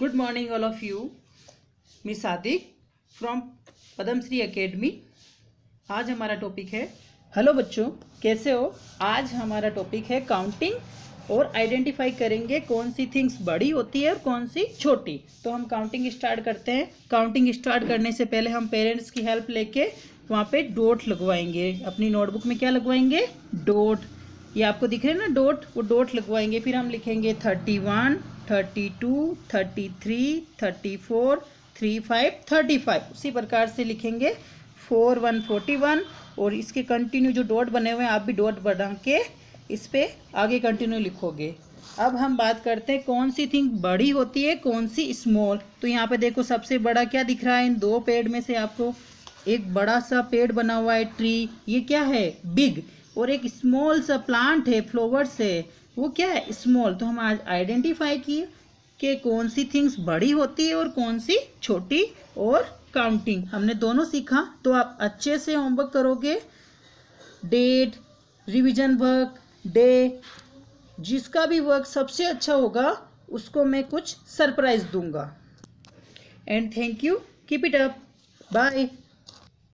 Good morning all of you miss Sadiq from Padmashri academy आज हमारा topic है hello बच्चों, कैसे हो? आज हमारा टॉपिक है काउंटिंग और आइडेंटिफाई करेंगे कौन सी थिंग्स बड़ी होती है और कौन सी छोटी। तो हम काउंटिंग स्टार्ट करते हैं। काउंटिंग स्टार्ट करने से पहले हम पेरेंट्स की हेल्प लेके वहाँ पे डोट लगवाएँगे। अपनी नोटबुक में क्या लगवाएँगे? डोट ये आपको दिख रहे हैं ना डोट वो डोट लगवाएँगे, फिर हम लिखेंगे thirty one thirty two, thirty three, thirty four three five, thirty five. उसी प्रकार से लिखेंगे फोर वन फोर्टी वन और इसके कंटिन्यू जो डॉट बने हुए हैं, आप भी डॉट बना के इस पे आगे कंटिन्यू लिखोगे। अब हम बात करते हैं कौन सी थिंग बड़ी होती है, कौन सी स्मॉल तो यहाँ पे देखो सबसे बड़ा क्या दिख रहा है, इन दो पेड़ में से आपको एक बड़ा सा पेड़ बना हुआ है ट्री ये क्या है? बिग और एक स्मॉल सा प्लांट है फ्लोवर्स है। वो क्या है? स्मॉल तो हम आज आइडेंटिफाई किए कि कौन सी थिंग्स बड़ी होती है और कौन सी छोटी और काउंटिंग हमने दोनों सीखा तो आप अच्छे से होमवर्क करोगे. डेट रिवीजन वर्क डे जिसका भी वर्क सबसे अच्छा होगा, उसको मैं कुछ सरप्राइज़ दूँगा. And thank you keep it up bye